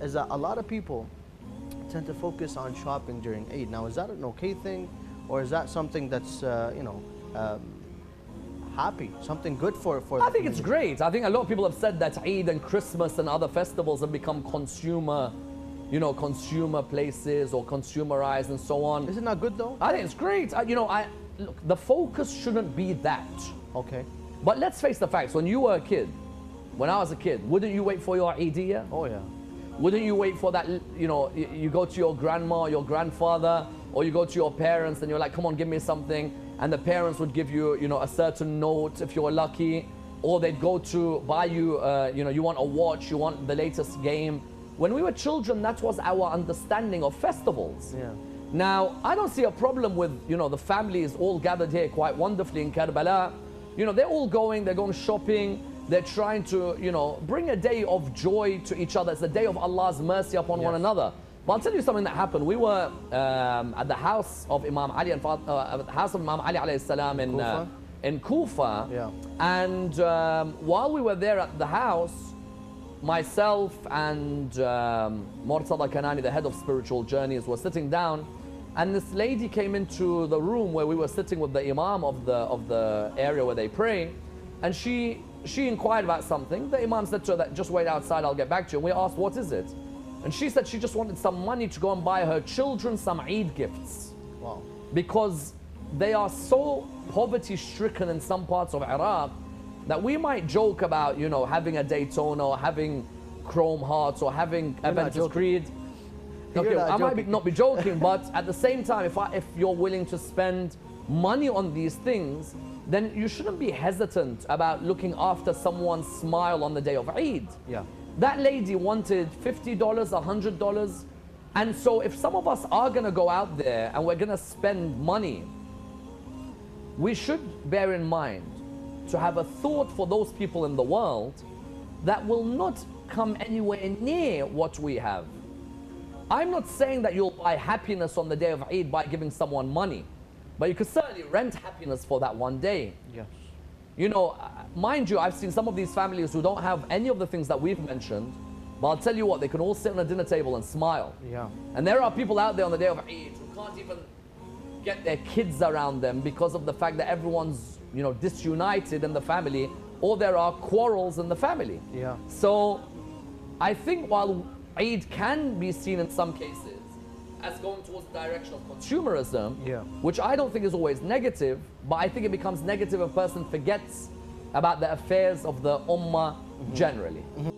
is that a lot of people tend to focus on shopping during Eid. Now, is that an okay thing, or is that something that's uh, you know um, happy, something good for for? I think it's great. I think a lot of people have said that Eid and Christmas and other festivals have become consumer, you know, consumer places or consumerized and so on. Is it not good though? I think it's great. I, you know, I look, the focus shouldn't be that. Okay. But let's face the facts. When you were a kid, when I was a kid, wouldn't you wait for your Eidiyah? Oh yeah. Wouldn't you wait for that, you know, you go to your grandma, your grandfather, or you go to your parents and you're like, come on, give me something. And the parents would give you, you know, a certain note if you were lucky. Or they'd go to buy you, uh, you know, you want a watch, you want the latest game. When we were children, that was our understanding of festivals. Yeah. Now, I don't see a problem with, you know, the families all gathered here quite wonderfully in Karbala. You know, they're all going, they're going shopping, they're trying to, you know, bring a day of joy to each other. It's a day of Allah's mercy upon one another. But I'll tell you something that happened. We were um, at the house of Imam Ali and uh, at the house of Imam Ali alayhi salam in uh, Kufa? in Kufa. Yeah. And um, while we were there at the house, myself and um, Murtada Kanani, the head of spiritual journeys, were sitting down, and this lady came into the room where we were sitting with the imam of the of the area where they pray, and she she inquired about something. The imam said to her that just wait outside, I'll get back to you. And we asked what is it, and she said she just wanted some money to go and buy her children some Eid gifts Wow. because they are so poverty stricken in some parts of Iraq that we might joke about, you know, having a Daytona or having Chrome Hearts or having Aventus. Creed. Okay, I might be, not be joking, but at the same time, if, I, if you're willing to spend money on these things, then you shouldn't be hesitant about looking after someone's smile on the day of Eid. Yeah. That lady wanted $50, $100. And so if some of us are going to go out there and we're going to spend money, we should bear in mind to have a thought for those people in the world that will not come anywhere near what we have. I'm not saying that you'll buy happiness on the day of Eid by giving someone money, but you could certainly rent happiness for that one day. Yes. You know, uh, mind you, I've seen some of these families who don't have any of the things that we've mentioned, but I'll tell you what, they can all sit on a dinner table and smile. Yeah. And there are people out there on the day of Eid who can't even get their kids around them because of the fact that everyone's, you know, disunited in the family or there are quarrels in the family. Yeah. So I think while Eid can be seen in some cases as going towards the direction of consumerism, Yeah. which I don't think is always negative, but I think it becomes negative if a person forgets about the affairs of the ummah generally. Mm-hmm.